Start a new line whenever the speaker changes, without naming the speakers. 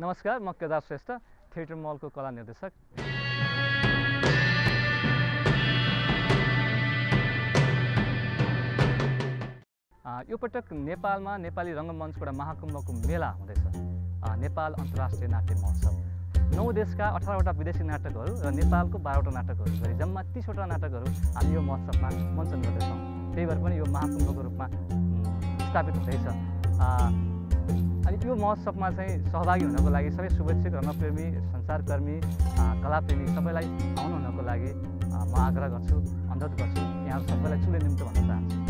नमस्कार म केदार श्रेष्ठ थिएटर मलको कला निर्देशक। यो पटक नेपालमा नेपाली रङ्गमञ्चबाट महाकुम्भको मेला हुँदैछ। नेपाल अन्तर्राष्ट्रिय नाट्य महोत्सव। नौ देशका अठारवटा विदेशी नाटकहरू र नेपालको बाह्रवटा नाटकहरू गरी जम्मा तिसवटा नाटकहरू हामी यो महोत्सवमा मञ्चन गर्दैछौँ। त्यही भएर पनि यो महाकुम्भको रूपमा स्थापित हुँदैछ। यो महोत्सवमा चाहिँ सहभागी हुनको लागि सबै शुभेच्छुक रङ्गप्रेमी संसारकर्मी कलाप्रेमी सबैलाई आउनु लागि म आग्रह गर्छु अनुरोध गर्छु। यहाँ सबैलाई चुले निम्तो भन्न चाहन्छु।